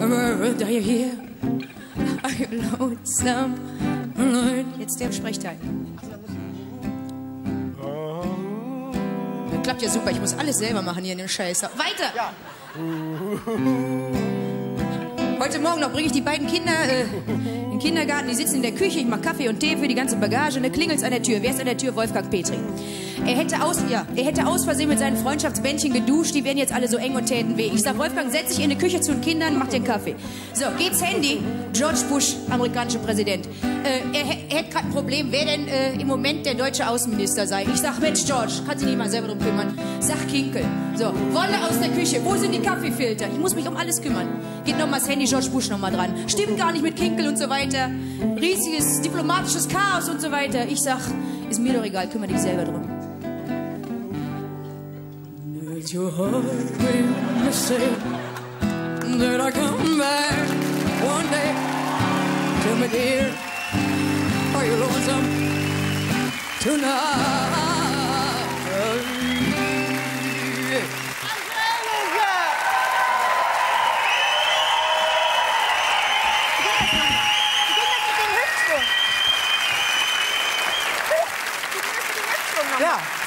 Are you here? Are you lonesome? Lord? Jetzt der Sprechteil. Klappt ja super, ich muss alles selber machen hier in dem Scheiß. Weiter! Ja. Heute Morgen noch bringe ich die beiden Kinder äh, Kindergarten. Die sitzen in der Küche. Ich mache Kaffee und Tee für die ganze Bagage. Und da klingelt's an der Tür. Wer ist an der Tür? Wolfgang Petri. Er hätte aus, ja, er hätte aus Versehen mit seinen Freundschaftsbändchen geduscht. Die werden jetzt alle so eng und täten weh. Ich sag, Wolfgang, setz dich in die Küche zu den Kindern, mach den Kaffee. So, geht's Handy. George Bush, amerikanischer Präsident. Äh, er, hätte gerade ein Problem, wer denn äh, im Moment der deutsche Außenminister sei. Ich sag, Mensch, George, kann sich nicht mal selber drum kümmern. Sag Kinkel. So, Wolle aus der Küche. Wo sind die Kaffeefilter? Ich muss mich um alles kümmern. Geht nochmal das Handy George Bush nochmal dran. Stimmt gar nicht mit Kinkel und so weiter. Riesiges diplomatisches Chaos und so weiter. Ich sag, ist mir doch egal, kümmere dich selber drum. Does your heart really say that I come back one day? Tell me, dear, tonight. Yeah.